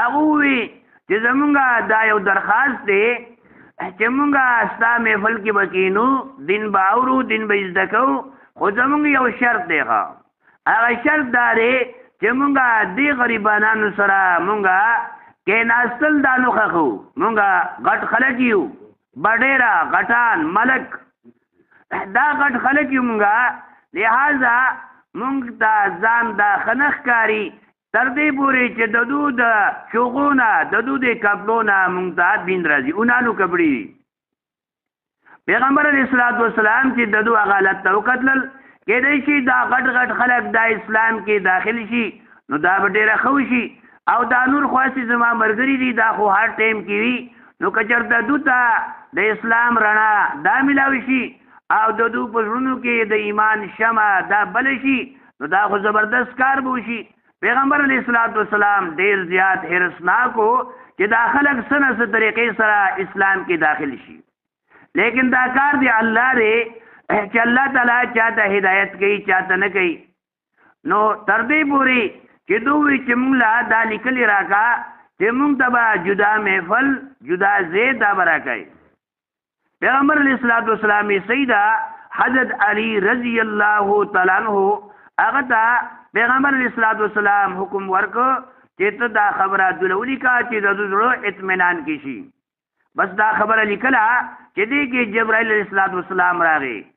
هغه وی چې زمونږه دا یو درخواست دی چې مونږه ستا محفل کې بکینو دین به اورو دین به زده کوو خو زمونږ یو شرط دی ښه هغه شرط دا دی چې مونږه دې غریبانانو سره مونږه کېناستل دا نه خوښو مونږه غټ خلک یو بډېره غټان ملک دا غټ خلک یو مونږه لهذا مونږ دا ځان دا خنخ کاری تر دې پورې چې د دوئ د چغو نه، د دوئ د کپړو نه مونږ ته بین راځي، اونانو کپړې دي. پیغمبر علیه الصلوة والسلام چې د دوئ هغه حالت ته وکتلل، کیدای شي دا غټ غټ خلک دا اسلام کې داخل شي، نو دا به ډیره ښه وشي، او دا نور خو هسې زما ملګري دي، دا خو هر ټایم کې وي، نو که چرته دوئ ته د اسلام رڼا دا ملاوه شي، او د دوئ په زړونو کې د ایمان شمع دا بله شي، نو دا خو زبردست کار به وشي پیغمبر علیه الصلاۃ والسلام ډیر زیات هرسناکو چې دا خلک سنه سره طریقې سره اسلام کې داخل شي لیکن دا کار دی الله دی چې الله تعالی چاته هدایت کوي چاته نه کوي نو تر دې پوري چې دوی چې موږ لا دا لیکلی راکا چې موږ تبا جدا محفل جدا زید دا برا کوي پیغمبر علیه الصلاۃ والسلام سیدا حضرت علی رضی الله تعالی عنہ هغه ته پیغمبر علیه الصلاۃ والسلام حکم ورک چې ته دا خبره دلولي کا چې د زړه اطمینان کې شي بس دا خبره لیکله چې دې کې جبرائیل علیه السلام راغی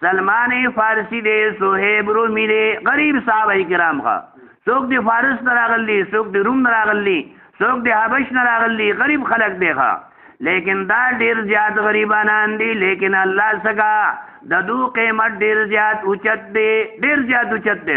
سلمان فارسی دی صحیب رومی دی غریب صحابه کرام خواه څوک دی فارس نراغلی څوک دی روم نراغلی څوک دی حبش نراغلی غریب خلق دی خواه لیکن دا ډیر زیات غریبانان دي لیکن الله څخه د دو قیمت ډیر زیات اوچت دی ډیر زیات اوچت دی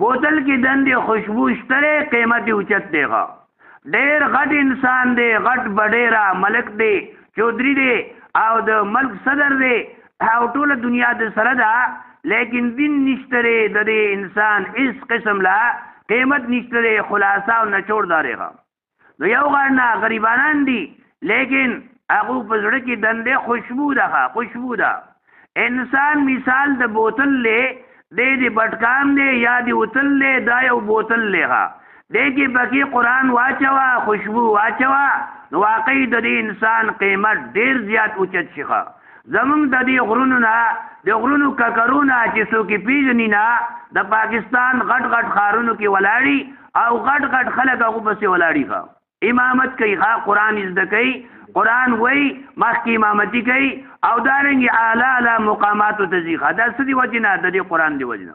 بوتل کې دندې خوشبو شتره قیمت اوچت دی غا ډیر غټ انسان دی غټ بډیرا ملک دی چودري دی او د ملک صدر دی او ټول دنیا د سره ده لیکن دین نشتره د دې انسان هیڅ قسم لا قیمت نشتره خلاصه او نچور دارېغه نو یو غرنا غریبانان دي لیکن هغه په زړه کې دندې خوشبو ده خوشبو ده انسان مثال د بوتل له دې دې بټکان دې یا دې وتل له دا یو بوتل له ها دې کې بکی قران واچوا خوشبو واچوا نو واقعي د انسان قیمت ډیر زیات اوچت شيخه زمونږ د دې غرونو نه د غرونو ککرونه چې څوک پیژني نه د پاکستان غټ غټ خارونو کې ولاړی او غټ غټ خلک هغه پسې ولاړی ښا امامت کوي ښا قران زده کوي قران وای مخکې امامتي کوي او دارنګ اعلی اعلی مقامات ته ځي دا سدي وجنه د دې قران دی وجنه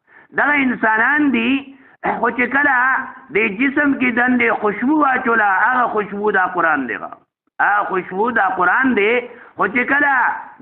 دغه انسانان دي خو چې کله د جسم کې دندې خوشبو واچوله هغه خوشبو دا قرآن دی هغه خوشبو دا قرآن دی خو چې کله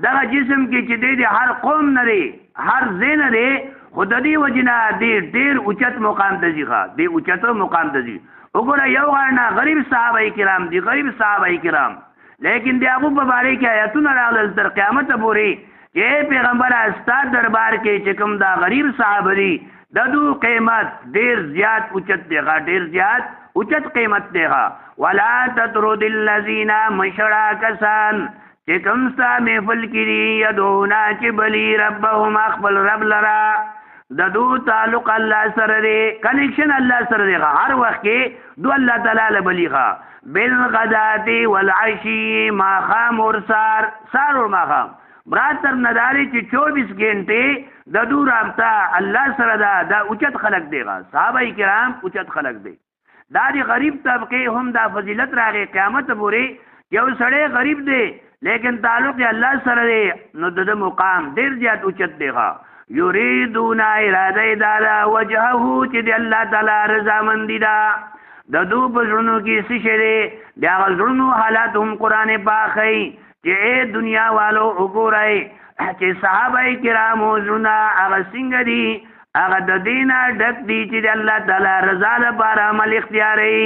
دغه جسم کې چې دی د هر قوم نه دی هر ځای نه دی خو د دې وجې نه دی ډېر اوچت مقام ته ځي دی اوچت مقام ته ځي وګوره یو غاړه غریب صحابه کرام دي غریب صحابه کرام لیکن د هغو په باره کې آیاتونه راغلل تر قیامته پورې چې ای پیغمبره ستا دربار کې چې کوم دا غریب صحابه دي د دوی قیمت ډېر زیات اوچت دی هغه ډېر زیات اوچت قیمت دی هغه ولا تطرد الذین مشرا کسان چې کوم ستا محفل کې دي یدعونا چې بلی ربهم خپل رب لرا د دو تعلق الله سره دی کنیکشن الله سره دی هر وخت کې دو الله تعالی له بلیغه بالغداتی والعشی ماخام ورسار سار ور ماخام مراد تر نداری چې 24 غنټه د دو رابطه الله سره دا دا اوچت خلق دی غا صحابه کرام اوچت خلق دی دا دی غریب طبقه هم دا فضیلت راغی قیامت پورې یو سړی غریب دی لیکن تعلق یې الله سره دی نو د ده مقام ډېر زیات اوچت دی ښه یریدون اراده یې دا ده وجهه چې د الله تعالی رضامندي ده د دو په زړونو کې څه شی دی د هغه زړونو حالات هم قرآن پاک ښيي چې ای دنیا والو وګورئ چې صحابه کرامو زړونه هغه څنګه دي هغه د دینه ډک دي چې د الله تعالی رضا لپاره عمل اختیاروي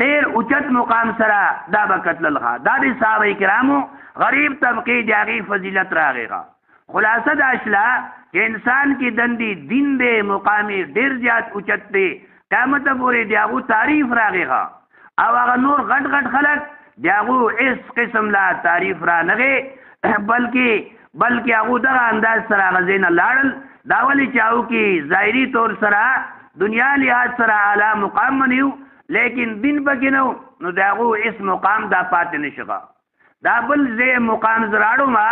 ډیر اوچت مقام سره دا به قتل ښه دا د صحابه کرامو غریب طبقه دی هغه فضیلت راغیغه خلاصه دا شله چې انسان کې دندې دین دی مقام ډیر زیات اوچت دی قیامت پورې دی هغه تعریف راغیغه او هغه نور غټ غټ خلک دی هغه اس قسم لا تعریف را نغه بلکې بلکې هغه دغه انداز سره غزین لاړل دا ولی چاو کې ظاهری طور سره دنیا لحاظ سره اعلی مقام منیو لیکن دین پکې نو نو داغو اس مقام دا پاتې نشغه دا بل زه مقام زراړو ما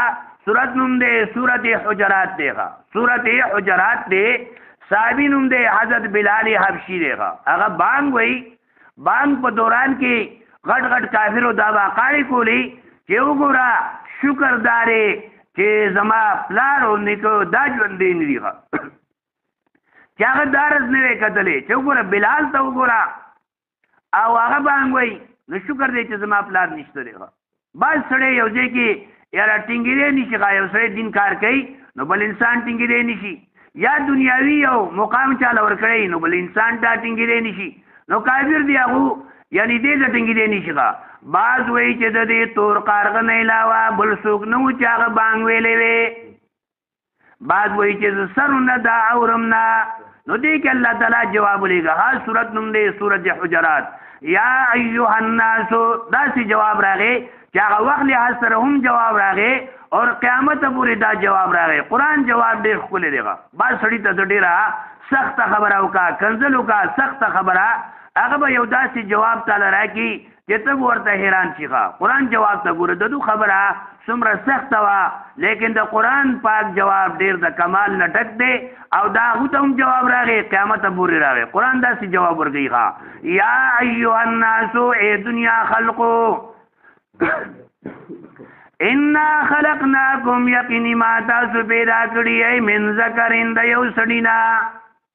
سورت نوم دی سورت حجرات دی ښا سورت حجرات دی صحابی نوم دی حضرت بلال حبشی دی ښا هغه بانګ وای بانګ په دوران کې غټ غټ کافرو دا واقعې کولی چې وګوره شکر دارې چې زما پلار او نیکو دا ژوندې نه دي چې هغه دارس نه وې کتلې چې وګوره بلال ته وګوره او هغه باندې وای نو شکر دې چې زما پلار نشته دی بعض سړی یو ځای کې یاره ټینګېدی نشي ښه یو سړی دین کار کوي نو بل انسان ټینګېدی نشي یا دنیاوي یو مقام چاله ورکړی نو بل انسان ته ټینګېدی نشي نو کافر دی هغه یعنی دې ته ټینګېدی نشي ښه بعض وایي چې د دې تور کارغه نه علاوه بل څوک نه و چې هغه بانګ ویلی وی بعد وایي چې زه سرونه دا اورم نه نو دې کې الله تعالی جواب لېږه ها سورت نوم دی سورت حجرات یا ایها الناس داسې جواب راغی چې هغه وخت له سره هم جواب راغی او قیامت پورې دا جواب راغی قران جواب ډېر ښکلی دی با سړی ته ډېره سخت خبره وکا کنزل وکا سخت خبره هغه به یو داسې جواب تعالی راکړي چې ته ورته حیران شي ښه قرآن جواب ته ګوره د دو خبره څومره سخته وه لیکن د قرآن پاک جواب ډیر د کمال نه ډک دی او دا هو ته هم جواب راغی قیامت پورې راغی قرآن داسې جواب ورکوي ښه یا ایها الناس ای دنیا خلقو انا خلقناکم یقینی ما تاسو پیدا کړی ای من ذکرین د یو سړی نه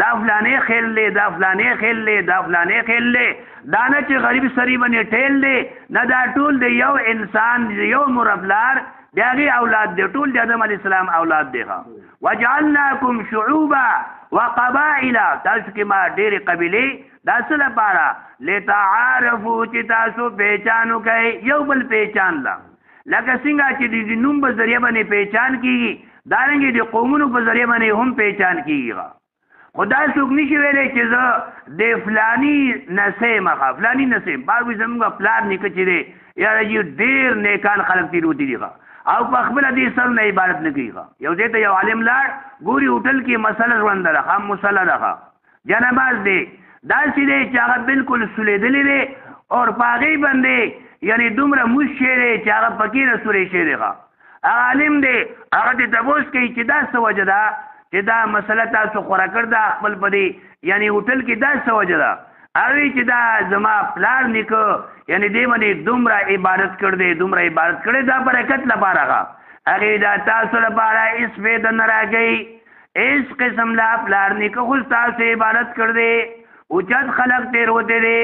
دا فلانې خېل دی دا فلانې خېل دی دا فلانې خېل دی دا نه چې غریب سری باندې ټیل دی نه دا ټول دی یو انسان یو مربلار دغه اولاد دی ټول د آدم علی السلام اولاد دی ها وجعلناکم شعوبا وقبائل تاسو کې ما ډېرې قبیلې دا څه لپاره لتعارفو چې تاسو پېچانو کوي یو بل پېچان لا لکه څنګه چې د نوم په ذریعه باندې پېچان کیږي دارنګې د قومونو په ذریعه باندې هم پېچان کیږي خو دا څوک نشي ویلی چې زه د فلانی نسې مخه فلانی نسې باوی زموږ پلار نیکه چې دی یاره جی ډیر نیکان خلک تیر وتی دي او په خپل دې سر نه عبادت نه کوي یو ځای ته یو عالم لاړ ګوري هوټل کې مسله ژوند ده هم مسله ده جانباز دی داسې دی چې هغه بالکل سولېدلی دی او په هغې باندې یعنې دومره موس شوی دی چې هغه پکې نه سوری شوی دی هغه عالم دی هغه دې تپوس کوي چې دا څه وجه ده چې دا مسله تاسو خوره کړ ده خپل په دې یعنې هوټل کې دا څه وجه ده هغوی چې دا زما پلار نیکه یعنې دې باندې دومره عبادت کړ دی دومره عبادت کړی دا برکت لپاره هغه هغې دا تاسو لپاره هېڅ فایده نه راکوي ایس قسم لا پلار نیکه خو ستاسو عبارت کړ دی او چت خلق تیر وته دی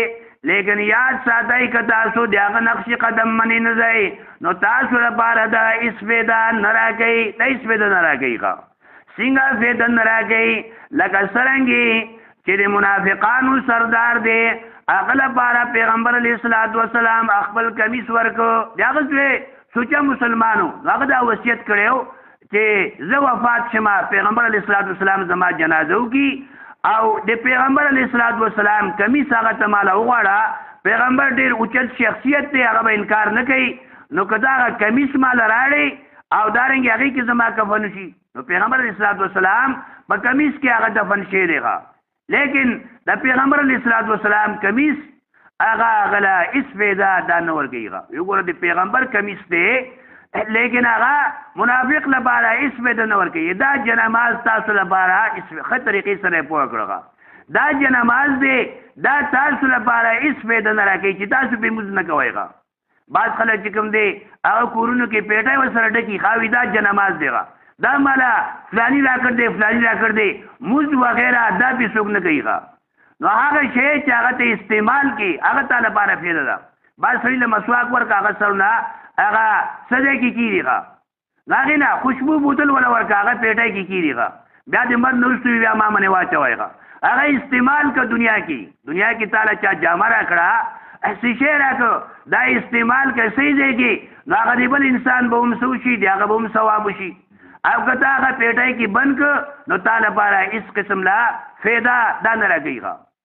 لیکن یاد ساتای که تاسو د هغه نقش قدم منی نه ځای نو تاسو لپاره دا ایس فیدا نه راکې دا ایس فیدا نه راکې ښا څنګه فیدا نه راکې لکه سرنګي چې د منافقانو سردار دی هغه لپاره پیغمبر علیه الصلاۃ والسلام خپل کمیس ورکو دا غوښته سوچا مسلمانو هغه دا وصیت کړو چې زه وفات شم پیغمبر علیه الصلاۃ والسلام زما جنازه وکي او د پیغمبر علیه الصلاۃ والسلام کمی ساغه ته مال وغواړه پیغمبر ډیر اوچت شخصیت دی هغه به انکار نه کوي نو که دا کمیس مال راړي او دارنګ هغه کې زما کفن شي نو پیغمبر علیه الصلاۃ والسلام په کمیس کې هغه دفن شي دیغه لیکن د پیغمبر علی صلوات و سلام کمیس هغه غلا اس پیدا دا نه ورګیغه یو ګور د پیغمبر کمیس دی لیکن هغه منافق لپاره اس پیدا نه ورګی دا جنماز تاسو لپاره اس خه طریقې سره پوه کړغه دا جنماز دی دا تاسو لپاره اس پیدا نه راکې چې تاسو به مز نه کویغه بعض خلک چې کوم دی هغه کورونو کې پیټه وسره ډکی خاوی دا جنماز دی دا مالا فلانی را کړ دی فلانی را کړ دی موز وغیرہ دا به څوک نه کوي نو هغه شی چې هغه ته استعمال کی هغه ته لپاره پیدا ده بعض سړي له مسواک ورکا هغه سره نه هغه سده کې کیږي دا غي نه خوشبو بوتل ولا ورکا هغه پیټه کی کیږي بیا د مر نورستو بیا ما منه واچوي هغه استعمال ک دنیا کی دنیا کی تعالی چا جامه را کړه اسی شی را کو دا استعمال ک سی دی کی دا غریبل انسان به هم سو شي دی هغه به هم ثواب شي او کته هغه پیټه کی بند ک نو تعالی پاره اس قسم لا فایده دا نه راګیږي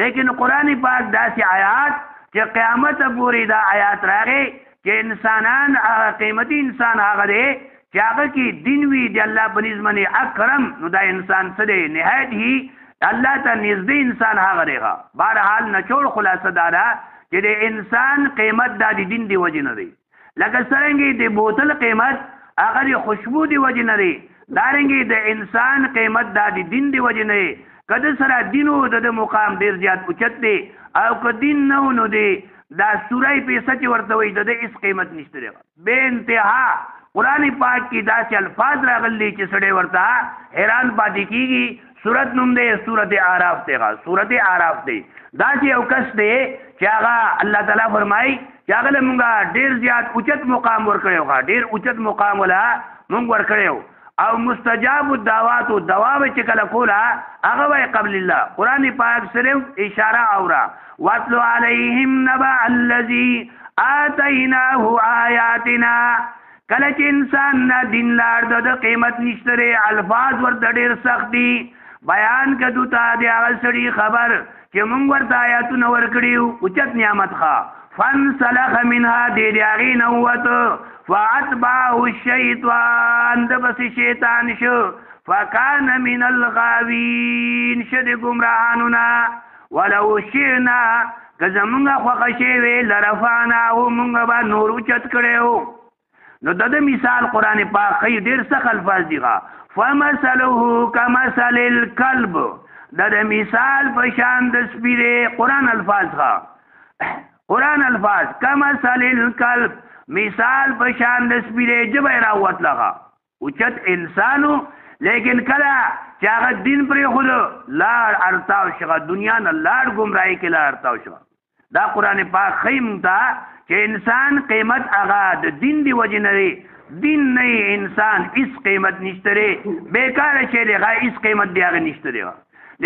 لیکن قران پاک داسې آیات چې قیامت پورې دا آیات راغی چې انسانان هغه قیمتي انسان هغه دی چې هغه کې دین وی دی الله په نسبت اکرم نو دا انسان څه دی نهایت هی الله ته نږدې انسان هغه دی بهر حال نچوړ خلاصه دا ده چې د انسان قیمت د دین دی وجه نه دی لکه څرنګه د بوتل قیمت هغه د خوشبو دی وجه نه دی دارنګه د انسان قیمت دا د دین دی وجه نه کد سره دین او د مقام ډیر زیات اوچت دی او که دین نه نو دی دا سورای پیسې چې ورته وي د هیڅ قیمت نشته دی به انتها قران پاک کې داسې الفاظ راغلي چې سړی ورته حیران پاتې کیږي سورت نوم دی سورت اعراف دی سورت اعراف دی دا چې یو کس دی چې هغه الله تعالی فرمایي چې هغه موږ ډیر زیات اوچت مقام ورکړیو ښا ډیر اوچت مقام ولا موږ ورکړیو او مستجاب الدعوات او دوام چې کله کولا هغه وای قبل الله قران پاک صرف اشاره اورا واتلو علیهم نبا الذی آتیناه آیاتنا کله چې انسان نه دین لار د د قیمت نشته دی الفاظ ورته ډیر سخت دي بیان کدو تا دی هغه سړي خبر چې مونږ ورته آیاتونه ورکړیو اوچت نعمت ښه فانسلخ منها دی دی هغې نه ووته فاتبعه الشیطان د بس شیطان شو فکان من الغاوین شد ګمراهانو نه ولو شئنا که زمونږ خوښه شوې لرفعناه مونږ به نور اوچت کړی وو نو د دې مثال قران پاک خی ډیر سخت الفاظ دیغه فمثله کمثل الكلب د دې مثال په شان د سپیره قران الفاظ ښا قران الفاظ کمثل الكلب مثال په شان د سپیره جبه راوت لغه اوچت انسان و لیکن کله چې هغه دین پرېښود لاړ ارتاو شغه دنیا نه لاړ ګمراهي کې لاړ ارتاو شغه دا قران پاک خیم ته چې انسان قیمت هغه د دین دی وجه نه دی دین نه انسان هیڅ قیمت نشته لري بیکار شی دی هغه هیڅ قیمت دی هغه نشته لري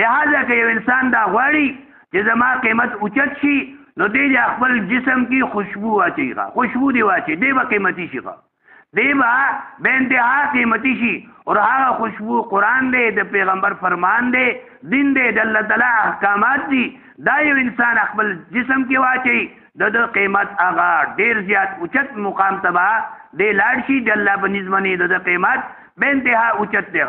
لہذا که یو انسان دا غواړي چې زما قیمت اوچت شي نو دې خپل جسم کې خوشبو واچي خوشبو دی واچي دې به قیمتي شي دی به به انتها قیمتي شي او هغه خوشبو قران دی د پیغمبر فرمان دی دین دی د الله تعالی احکامات دي دا یو انسان خپل جسم کې واچي د د قیمت هغه ډیر زیات اوچت مقام تبا دی لاړ شي د الله په نظمنه د قیمت به انتها اوچت دی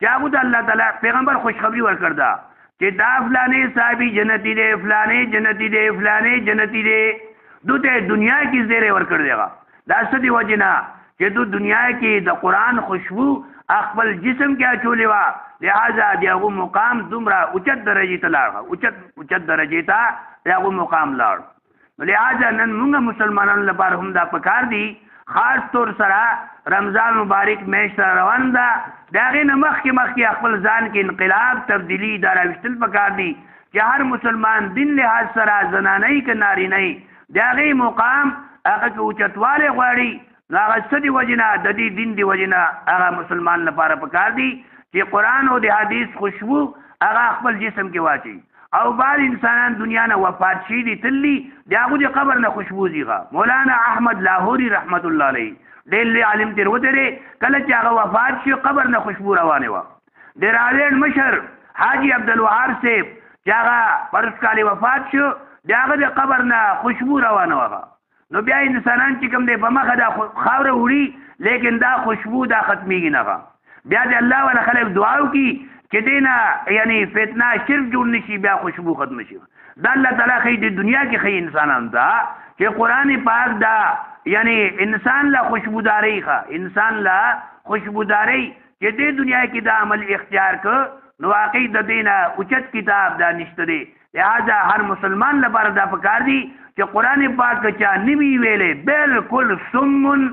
چې هغه د الله تعالی پیغمبر خوشخبری ورکړ دا چې دا فلانه صاحبي جنتی دی فلانه جنتی دی فلانه جنتی دی دوته دنیا کې زیره ورکړ دیغه دا سدي وجنا چې دو دنیا کې د قران خوشبو خپل جسم کې اچولې وا لہذا دغه مقام دومره اوچت درجه ته لاړ اوچت اوچت درجه ته دغه مقام لاړ نو لهذا نن موږ مسلمانانو لپاره هم دا پکار دي خاص طور سره رمضان مبارک میاشت را روان ده د هغې نه مخکې مخکې خپل ځان کې انقلاب تبدیلي دا راویستل پکار دي چې هر مسلمان دین لحاظ سره زنانه که نارینه د هغې مقام هغه که اوچتوالی غواړي نو هغه څه دی وجې نه د دې دین دی وجې نه هغه مسلمان لپاره پکار دی چې قرآن او د حدیث خوشبو هغه خپل جسم کې واچي او بعض انسانان دنیا نه وفات شي دي تللی د هغو د قبر نه خوشبو ځيغه مولانا احمد لاهوري رحمت الله علیه ډېر لوی عالم تېر ودرې کله چې هغه وفات شي قبر نه خوشبو روانه وه د راویړ مشر حاجی عبدالوهاب صاحب چې هغه پرس کالې وفات شو د هغه د قبر نه خوشبو روانه وه نو بیا انسانان چې کوم دی په مخه دا خاور وړي لیکن دا خوشبو دا ختميږي نه بیا د الله ولا خلک دعا وکي چې دینه یعنی فتنه شرک جوړ نشي بیا خوشبو ختم شي دا الله تعالی خې د دنیا کې خې انسانان دا چې قران پاک دا یعنی انسان لا خوشبوداري ښه انسان لا خوشبوداري چې د دنیا کې دا عمل اختیار ک نو واقعي د دینه اوچت کتاب دا نشته لہذا هر مسلمان لپاره دا پکار دی چې قران پاک که چا نوی ویلې بالکل سمون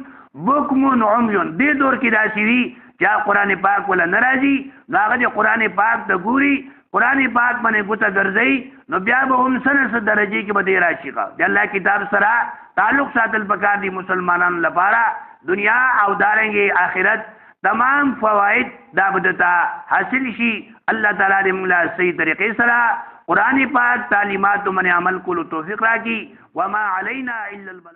بوکمون عمیون دې دور کې دا شي چې قران پاک ولا ناراضي داغه دې قران پاک ته ګوري قران پاک باندې ګوته ګرځي نو بیا به هم سره سره درجه کې به دی راشي کا د الله کتاب سره تعلق ساتل پکار دي مسلمانانو لپاره دنیا او دارنګي آخرت تمام فواید دا بدتا حاصل شي الله تعالی دې موږ له صحیح طریقې سره قران پاک تعلیمات باندې عمل کولو توفیق راکړي وما علينا الا البلاغ